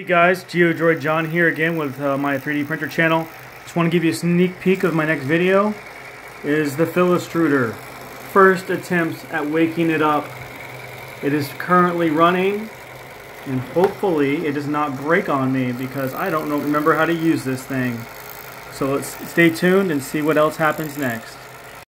Hey guys, GeoDroid John here again with uh, my 3D printer channel. Just want to give you a sneak peek of my next video. Is the Filastruder. First attempts at waking it up. It is currently running and hopefully it does not break on me because I don't know remember how to use this thing. So let's stay tuned and see what else happens next.